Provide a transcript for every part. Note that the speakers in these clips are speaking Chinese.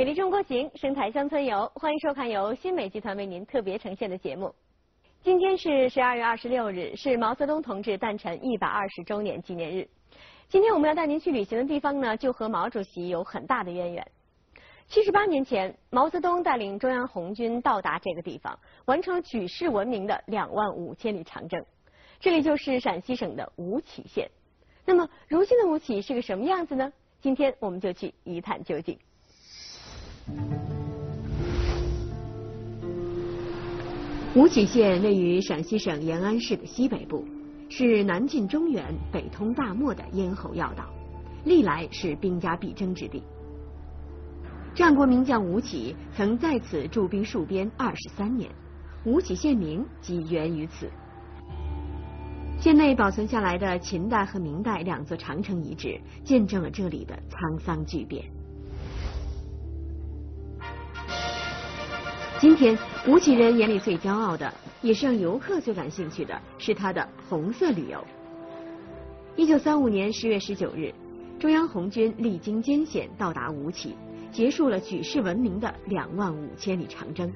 美丽中国行，生态乡村游，欢迎收看由新美集团为您特别呈现的节目。今天是十二月二十六日，是毛泽东同志诞辰一百二十周年纪念日。今天我们要带您去旅行的地方呢，就和毛主席有很大的渊源。七十八年前，毛泽东带领中央红军到达这个地方，完成了举世闻名的两万五千里长征。这里就是陕西省的吴起县。那么，如今的吴起是个什么样子呢？今天我们就去一探究竟。吴起县位于陕西省延安市的西北部，是南进中原、北通大漠的咽喉要道，历来是兵家必争之地。战国名将吴起曾在此驻兵戍边二十三年，吴起县名即源于此。县内保存下来的秦代和明代两座长城遗址，见证了这里的沧桑巨变。今天，吴起人眼里最骄傲的，也是让游客最感兴趣的，是他的红色旅游。一九三五年十月十九日，中央红军历经艰险到达吴起，结束了举世闻名的两万五千里长征，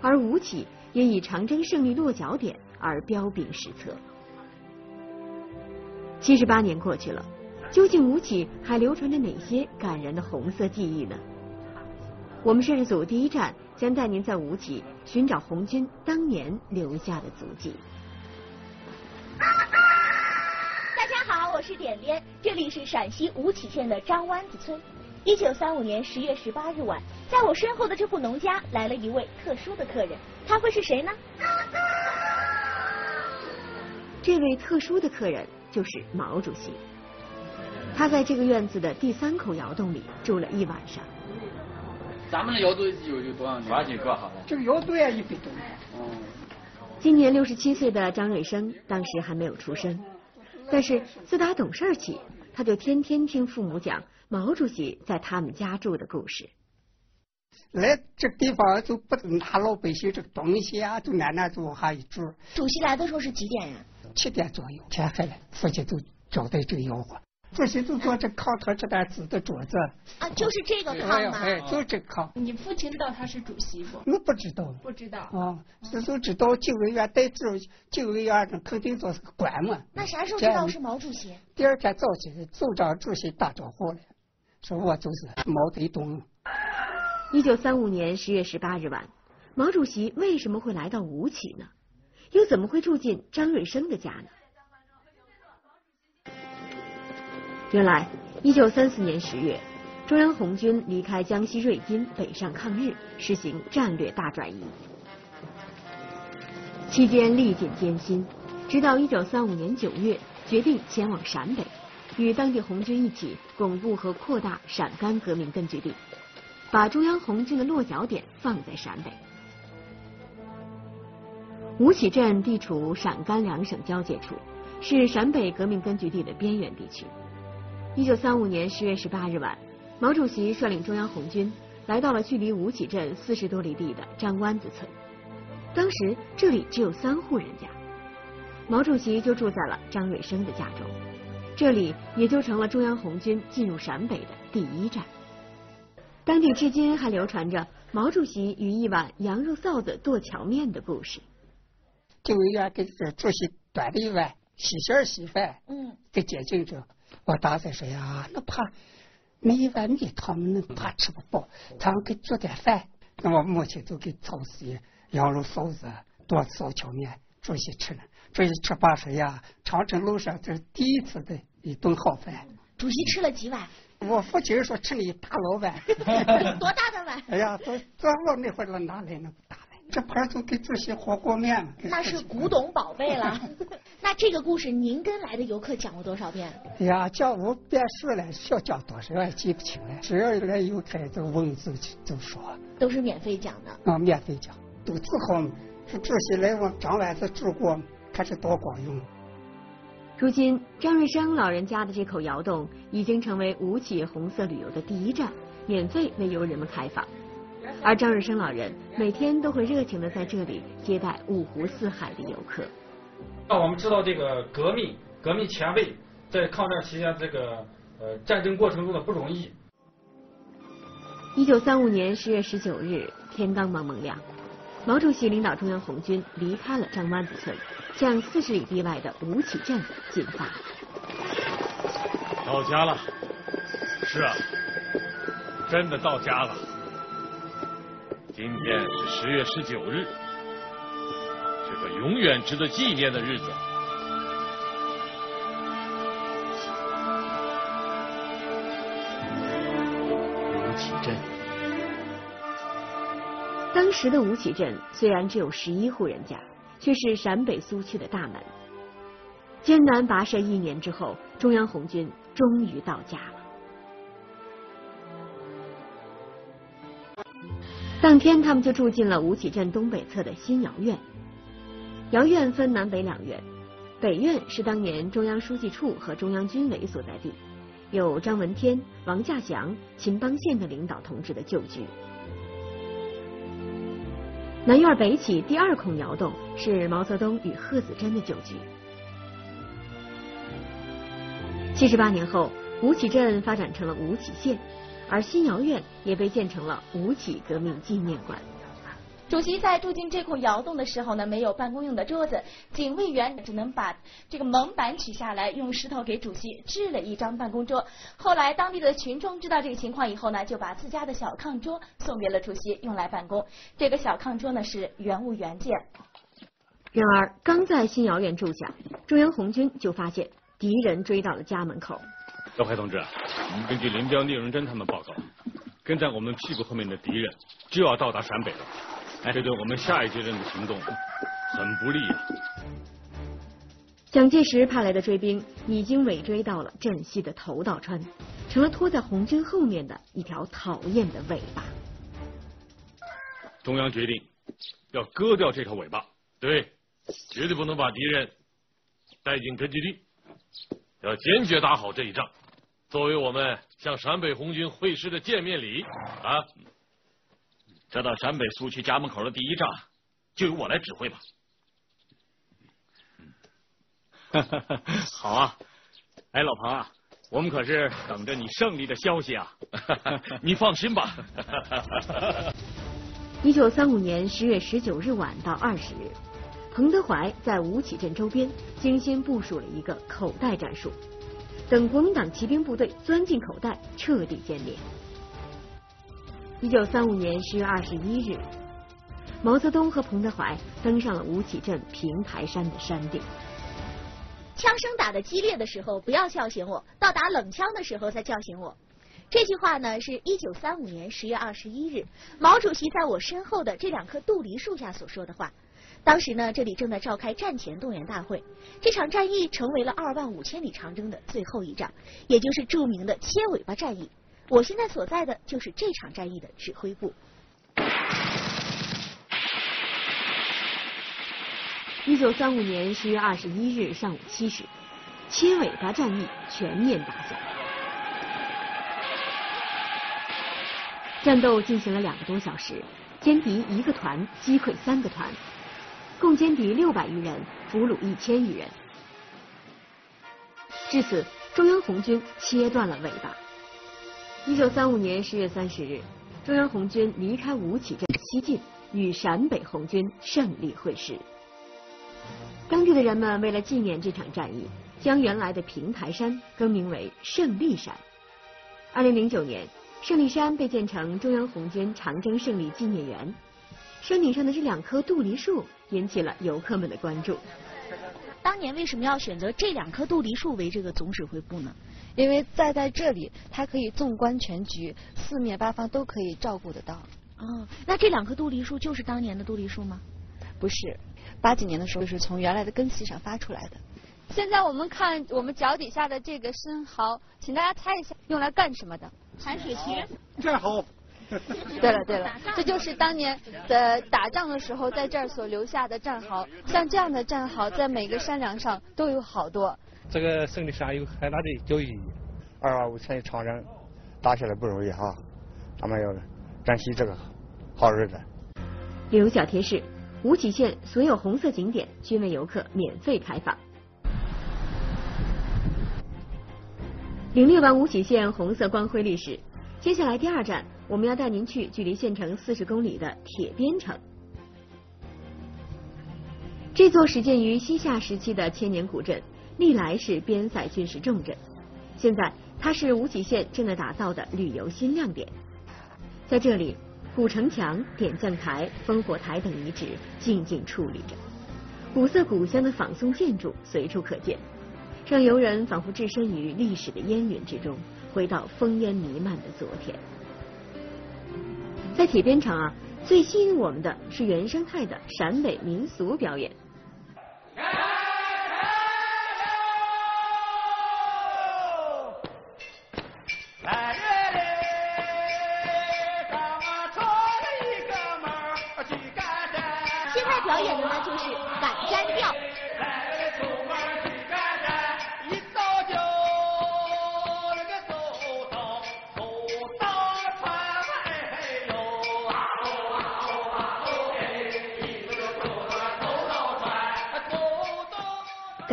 而吴起也以长征胜利落脚点而彪炳史册。七十八年过去了，究竟吴起还流传着哪些感人的红色记忆呢？我们摄制组第一站。将带您在吴起寻找红军当年留下的足迹。大家好，我是点点，这里是陕西吴起县的张湾子村。一九三五年十月十八日晚，在我身后的这户农家来了一位特殊的客人，他会是谁呢？这位特殊的客人就是毛主席。他在这个院子的第三口窑洞里住了一晚上。咱们的窑洞有有多少年？多几个好了。这个窑洞也一百多年。哦。今年六十七岁的张瑞生，当时还没有出生，但是自打懂事起，他就天天听父母讲毛主席在他们家住的故事。来这地方就不拿老百姓这个东西啊，就安那住下一住。主席来的时候是几点呀？七点左右，天黑了，父亲就招待这个吆喝。主席就坐这炕头这点纸的桌子啊，就是这个炕吗？哎，就这炕。你父亲知道他是主席不？我不知道。不知道。啊，这就知道警卫员带走，警卫员那肯定就是个官嘛。那啥时候知道是毛主席？第二天早起，组长主席打招呼了，说我就是毛泽东。一九三五年十月十八日晚，毛主席为什么会来到吴起呢？又怎么会住进张瑞生的家呢？原来，一九三四年十月，中央红军离开江西瑞金，北上抗日，实行战略大转移。期间历尽艰辛，直到一九三五年九月，决定前往陕北，与当地红军一起巩固和扩大陕甘革命根据地，把中央红军的落脚点放在陕北。吴起镇地处陕甘两省交界处，是陕北革命根据地的边缘地区。一九三五年十月十八日晚，毛主席率领中央红军来到了距离吴起镇四十多里地的张湾子村。当时这里只有三户人家，毛主席就住在了张瑞生的家中，这里也就成了中央红军进入陕北的第一站。当地至今还流传着毛主席与一碗羊肉臊子剁荞面的故事。救委员给主席端了一碗稀馅稀饭，嗯，给接进去。我大才说呀，那怕没一碗米，他们那怕吃不饱，他们给做点饭。那我母亲就给炒些羊肉臊子，多臊荞面，主席吃了。主席吃罢说呀，长城路上这是第一次的一顿好饭。主席吃了几碗？我父亲说吃了一大老碗。多大的碗？哎呀，这这我那会儿拿来那么大？这盘就给主席和过面了，那是古董宝贝了。那这个故事您跟来的游客讲过多少遍？哎呀，讲五遍数了，小讲多少我也记不清了。只要来游客就问就就说。都是免费讲的。啊，免费讲，都自豪。是这些来往张湾子住过，看是多光荣。如今，张瑞生老人家的这口窑洞已经成为吴起红色旅游的第一站，免费为游人们开放。而张日生老人每天都会热情的在这里接待五湖四海的游客。那我们知道这个革命革命前辈在抗战期间这个呃战争过程中的不容易。一九三五年十月十九日，天刚蒙蒙亮，毛主席领导中央红军离开了张湾子村，向四十里地外的吴起镇进发。到家了，是啊，真的到家了。今天是十月十九日，这个永远值得纪念的日子。吴起镇当时的吴起镇虽然只有十一户人家，却是陕北苏区的大门。艰难跋涉一年之后，中央红军终于到家了。当天，他们就住进了吴起镇东北侧的新窑院。窑院分南北两院，北院是当年中央书记处和中央军委所在地，有张闻天、王稼祥、秦邦宪等领导同志的旧居。南院北起第二孔窑洞是毛泽东与贺子珍的旧居。七十八年后，吴起镇发展成了吴起县，而新窑院也被建成了五起革命纪念馆。主席在住进这孔窑洞的时候呢，没有办公用的桌子，警卫员只能把这个蒙板取下来，用石头给主席支了一张办公桌。后来当地的群众知道这个情况以后呢，就把自家的小炕桌送给了主席，用来办公。这个小炕桌呢是原物原件。然而，刚在新窑院住下，中央红军就发现敌人追到了家门口。赵排同志，根据林彪、聂荣臻他们报告，跟在我们屁股后面的敌人就要到达陕北了。这对我们下一阶段的行动很不利啊！蒋介石派来的追兵已经尾追到了镇西的头道川，成了拖在红军后面的一条讨厌的尾巴。中央决定要割掉这条尾巴，对，绝对不能把敌人带进根据地，要坚决打好这一仗，作为我们向陕北红军会师的见面礼啊！这到陕北苏区家门口的第一仗，就由我来指挥吧。好啊，哎，老彭啊，我们可是等着你胜利的消息啊！你放心吧。一九三五年十月十九日晚到二十日，彭德怀在吴起镇周边精心部署了一个口袋战术，等国民党骑兵部队钻进口袋，彻底歼灭。一九三五年十月二十一日，毛泽东和彭德怀登上了吴起镇平台山的山顶。枪声打得激烈的时候，不要叫醒我；到打冷枪的时候再叫醒我。这句话呢，是一九三五年十月二十一日，毛主席在我身后的这两棵杜梨树下所说的话。当时呢，这里正在召开战前动员大会，这场战役成为了二万五千里长征的最后一仗，也就是著名的切尾巴战役。我现在所在的就是这场战役的指挥部。一九三五年十月二十一日上午七时，切尾巴战役全面打响。战斗进行了两个多小时，歼敌一个团击溃三个团，共歼敌六百余人，俘虏一千余人。至此，中央红军切断了尾巴。一九三五年十月三十日，中央红军离开吴起镇西进，与陕北红军胜利会师。当地的人们为了纪念这场战役，将原来的平台山更名为胜利山。二零零九年，胜利山被建成中央红军长征胜利纪念园。山顶上的这两棵杜梨树引起了游客们的关注。当年为什么要选择这两棵杜梨树为这个总指挥部呢？因为在在这里，它可以纵观全局，四面八方都可以照顾得到。哦，那这两棵杜梨树就是当年的杜梨树吗？不是，八几年的时候是从原来的根系上发出来的。现在我们看我们脚底下的这个生蚝，请大家猜一下用来干什么的？铲雪渠。战壕。对了对了，这就是当年的打仗的时候在这儿所留下的战壕。像这样的战壕，在每个山梁上都有好多。这个胜利山有很大的教育意义。二万五千里长征打下来不容易哈，咱们要珍惜这个好日子。留小贴士：吴起县所有红色景点均为游客免费开放。领略完吴起县红色光辉历史，接下来第二站，我们要带您去距离县城四十公里的铁边城。这座始建于西夏时期的千年古镇，历来是边塞军事重镇。现在，它是吴起县正在打造的旅游新亮点。在这里，古城墙、点将台、烽火台等遗址静静矗立着，古色古香的仿宋建筑随处可见，让游人仿佛置身于历史的烟云之中，回到烽烟弥漫的昨天。在铁边城啊，最吸引我们的是原生态的陕北民俗表演。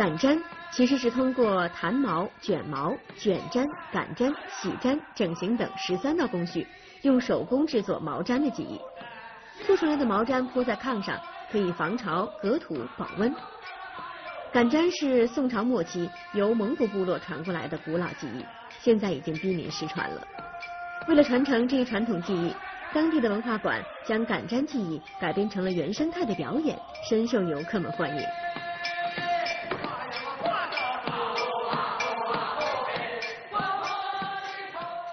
擀毡其实是通过弹毛、卷毛、卷毡、擀毡、洗毡、整形等十三道工序，用手工制作毛毡的技艺。做出来的毛毡铺在炕上，可以防潮、隔土、保温。擀毡是宋朝末期由蒙古部落传过来的古老技艺，现在已经濒临失传了。为了传承这一传统技艺，当地的文化馆将擀毡技艺改编成了原生态的表演，深受游客们欢迎。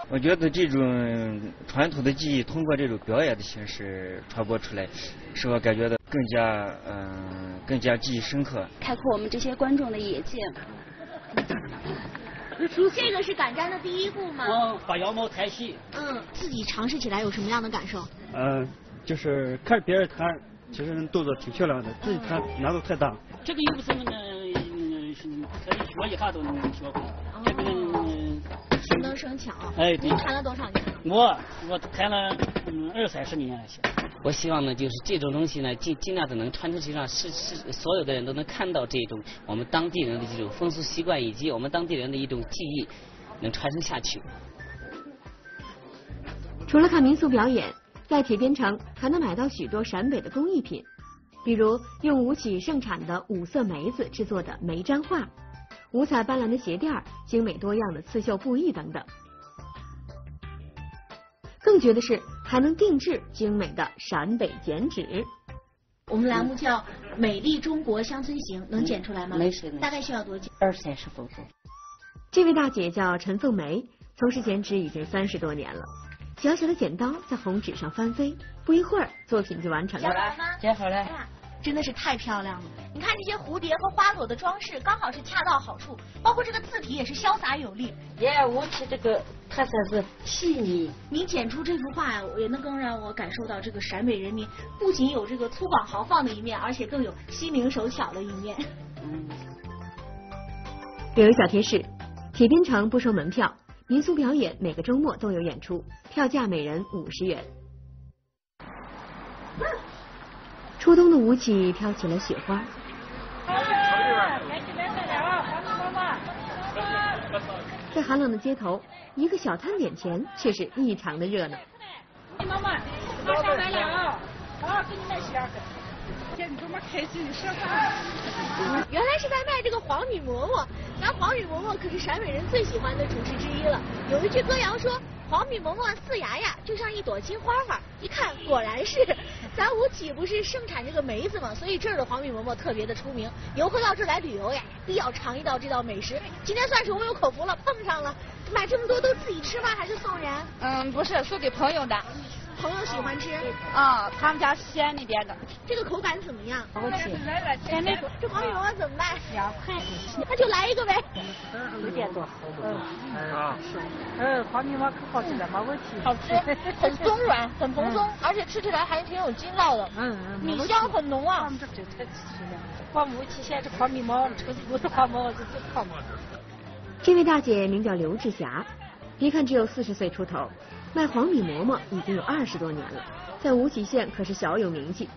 我觉得这种传统的技艺通过这种表演的形式传播出来，使我感觉到更加嗯更加记忆深刻，开阔我们这些观众的眼界。这个是赶毡的第一步吗？嗯，把羊毛抬细。嗯，自己尝试起来有什么样的感受？嗯，就是看别人弹，其实动作挺漂亮的，自己弹难度太大。这个又不是那个，可以学一下都能学会。这个。熟能生巧。哎，您弹了多少年？我我弹了嗯二三十年了。我希望呢，就是这种东西呢，尽尽量的能传出去，让世世所有的人都能看到这种我们当地人的这种风俗习惯，以及我们当地人的一种技艺，能传承下去。除了看民俗表演，在铁边城还能买到许多陕北的工艺品，比如用吴起盛产的五色梅子制作的梅毡画。五彩斑斓的鞋垫精美多样的刺绣布艺等等。更绝的是，还能定制精美的陕北剪纸。我们栏目叫《美丽中国乡村行》，能剪出来吗？没事。大概需要多久？二三十分钟。这位大姐叫陈凤梅，从事剪纸已经三十多年了。小小的剪刀在红纸上翻飞，不一会儿作品就完成了。剪好了吗？剪好了。真的是太漂亮了！你看这些蝴蝶和花朵的装饰，刚好是恰到好处。包括这个字体也是潇洒有力。耶，我起这个特色是细腻。你剪出这幅画呀，也能更让我感受到这个陕北人民不仅有这个粗犷豪放的一面，而且更有心灵手巧的一面。嗯。有一小贴士：铁边城不收门票，民俗表演每个周末都有演出，票价每人五十元。初冬的雾气飘起了雪花。在寒冷的街头，一个小摊点前却是异常的热闹。妈妈，马上来了，好，给你买十二个。天，你这么开心，你说啥？原来是在卖这个黄米馍馍，咱黄米馍馍可是陕北人最喜欢的主食之一了。有一句歌谣说。黄米馍馍四芽芽，就像一朵金花花。一看，果然是咱吴起不是盛产这个梅子嘛，所以这儿的黄米馍馍特别的出名。游客到这儿来旅游呀，必要尝一道这道美食。今天算是我有口福了，碰上了。买这么多都自己吃吗？还是送人？嗯，不是，送给朋友的。朋友喜欢吃啊，他们家西安那边的。这个口感怎么样？好吃。这黄米馍馍怎么卖？两块。那就来一个呗。有点多。嗯啊。嗯，黄米馍可好吃了，没问题。好吃，很松软，很蓬松，而且吃起来还挺有筋道的。嗯嗯。米香很浓啊。我们这韭菜吃了。我们无锡县这黄米馍，这不是黄馍，这是泡馍。这位大姐名叫刘志霞，别看只有四十岁出头。卖黄米馍馍已经有二十多年了，在吴起县可是小有名气。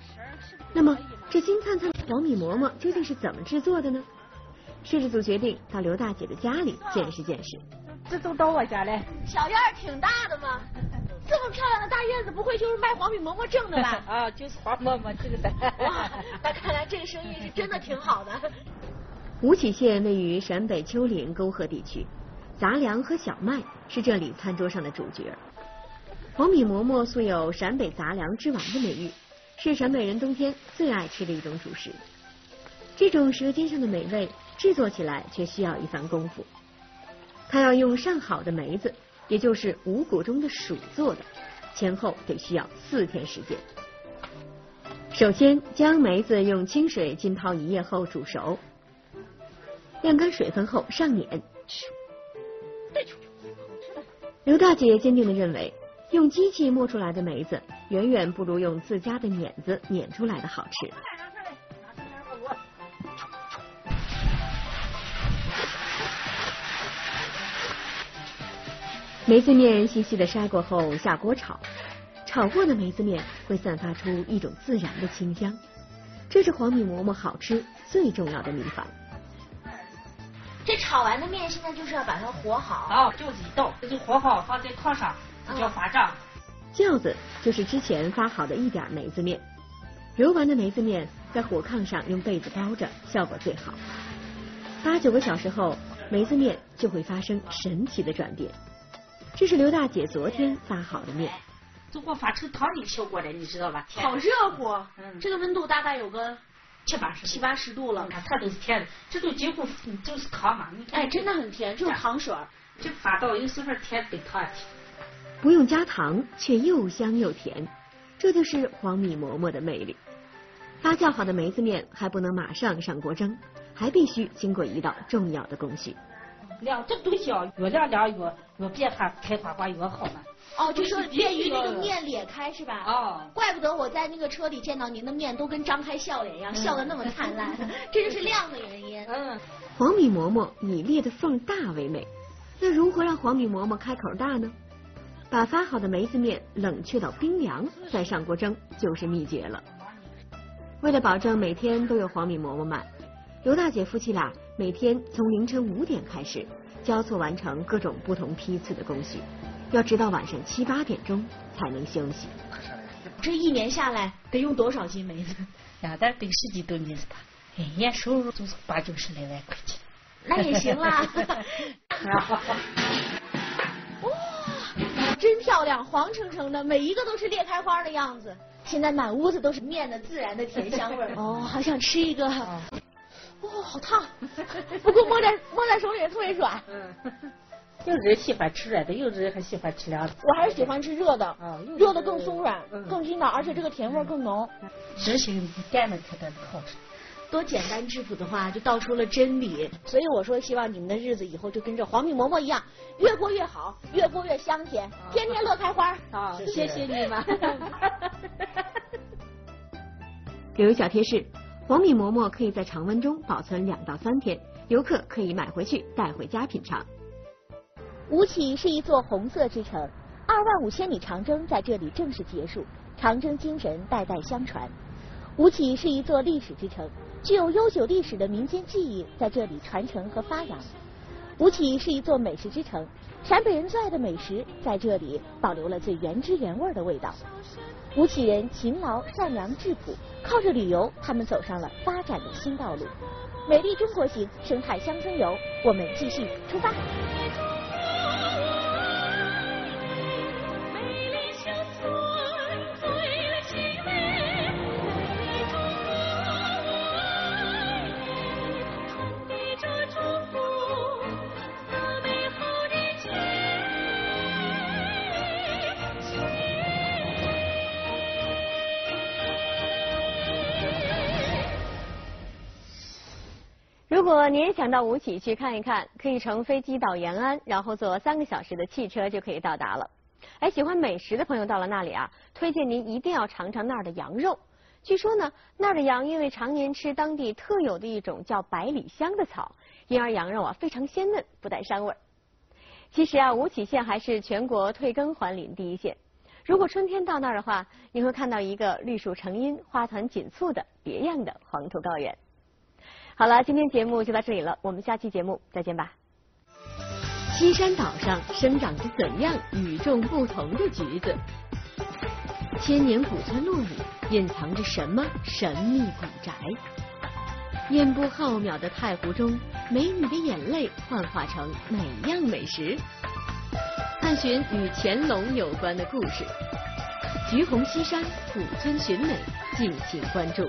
那么，这金灿灿的黄米馍馍究竟是怎么制作的呢？摄制组决定到刘大姐的家里见识见识。这都到我家来，小院挺大的嘛。这么漂亮的大院子，不会就是卖黄米馍馍挣的吧？啊，就是黄馍馍挣的。哇，那看来这个生意是真的挺好的。吴起县位于陕北丘陵沟壑地区，杂粮和小麦是这里餐桌上的主角。黄米馍馍素有“陕北杂粮之王”的美誉，是陕北人冬天最爱吃的一种主食。这种舌尖上的美味，制作起来却需要一番功夫。它要用上好的梅子，也就是五谷中的黍做的，前后得需要四天时间。首先将梅子用清水浸泡一夜后煮熟，晾干水分后上碾。刘大姐坚定的认为，用机器磨出来的梅子，远远不如用自家的碾子碾出来的好吃。梅子面细细的筛过后下锅炒，炒过的梅子面会散发出一种自然的清香，这是黄米馍馍好吃最重要的秘方。这炒完的面现在就是要把它和好，好，就是一道，这就和好放在炕上，叫罚账。轿子就是之前发好的一点梅子面，揉完的梅子面在火炕上用被子包着，效果最好。八九个小时后，梅子面就会发生神奇的转变。这是刘大姐昨天发好的面，都给我发成汤的效果了，你知道吧？好热乎，嗯，这个温度大概有个七八十七八十度了。你看它都是甜的，这都几乎就是糖嘛。哎，真的很甜，就是糖水。这发到有时候甜跟糖甜，不用加糖却又香又甜，这就是黄米馍馍的魅力。发酵好的梅子面还不能马上上锅蒸，还必须经过一道重要的工序。晾这东西啊，越晾晾越越变它开花花越好嘛。哦，就说便于那个面裂开是吧？哦。怪不得我在那个车里见到您的面都跟张开笑脸一样，笑得那么灿烂，这就是晾的原因。嗯。黄米馍馍以裂的缝大为美，那如何让黄米馍馍开口大呢？把发好的梅子面冷却到冰凉，再上锅蒸就是秘诀了。为了保证每天都有黄米馍馍卖，刘大姐夫妻俩。每天从凌晨五点开始，交错完成各种不同批次的工序，要直到晚上七八点钟才能休息。这一年下来得用多少斤梅子？呀，得得十几吨梅子吧。一年收入就是八九十来万块钱。那也行啦。哇，真漂亮，黄澄澄的，每一个都是裂开花的样子。现在满屋子都是面的自然的甜香味儿。哦，好想吃一个。哇，好烫！不过摸在摸在手里也特别软。嗯，有人喜欢吃软的，有人还喜欢吃凉的。我还是喜欢吃热的，热的更松软，更筋道，而且这个甜味更浓。执行比干的特别好吃。多简单质朴的话，就道出了真理。所以我说，希望你们的日子以后就跟这黄米馍馍一样，越过越好，越过越香甜，天天乐开花。好，谢谢你们。有一小贴士。黄米馍馍可以在常温中保存两到三天，游客可以买回去带回家品尝。吴起是一座红色之城，二万五千里长征在这里正式结束，长征精神代代相传。吴起是一座历史之城，具有悠久历史的民间技艺在这里传承和发扬。吴起是一座美食之城，陕北人最爱的美食在这里保留了最原汁原味的味道。吴起人勤劳、善良、质朴，靠着旅游，他们走上了发展的新道路。美丽中国行，生态乡村游，我们继续出发。如果您也想到吴起去看一看，可以乘飞机到延安，然后坐三个小时的汽车就可以到达了。哎，喜欢美食的朋友到了那里啊，推荐您一定要尝尝那儿的羊肉。据说呢，那儿的羊因为常年吃当地特有的一种叫百里香的草，因而羊肉啊非常鲜嫩，不带膻味儿。其实啊，吴起县还是全国退耕还林第一县。如果春天到那儿的话，你会看到一个绿树成荫、花团锦簇的别样的黄土高原。好了，今天节目就到这里了，我们下期节目再见吧。西山岛上生长着怎样与众不同的橘子？千年古村落里隐藏着什么神秘古宅？烟波浩渺的太湖中，美女的眼泪幻化成哪样美食？探寻与乾隆有关的故事，橘红西山古村寻美，敬请关注。